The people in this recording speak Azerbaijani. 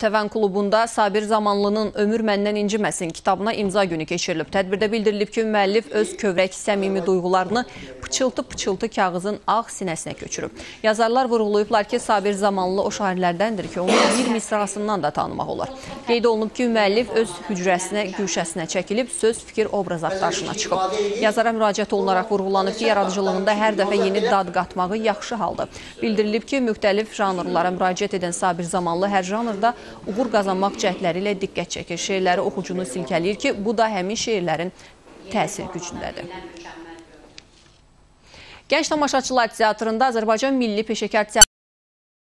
Təvən klubunda Sabir Zamanlının Ömür məndən inciməsin kitabına imza günü keçirilib. Tədbirdə bildirilib ki, müəllif öz kövrək səmimi duyğularını pıçıltı-pıçıltı kağızın ağ sinəsinə köçürüb. Yazarlar vurğulayıblar ki, Sabir Zamanlı o şairlərdəndir ki, onu bir misrasından da tanımaq olar. Qeyd olunub ki, müəllif öz hücrəsinə, güşəsinə çəkilib, söz, fikir, obraz axtarışına çıxıb. Yazara müraciət olunaraq vurğulanıb ki, yaradıcılığında hər dəfə yeni dad qatmağı yaxşı haldır. Bildirilib ki, müxtəlif janrlara müraciət edən Sabir Zamanlı hər janrda uğur qazanmaq cəhdləri ilə diqqət çəkir. Şeirləri oxucunu silkələyir ki, bu da həmin şeirlərin təsir gücündədir. Gənc Tamaşaçılar Teatrında Azərbaycan Milli Peşəkar Teatrı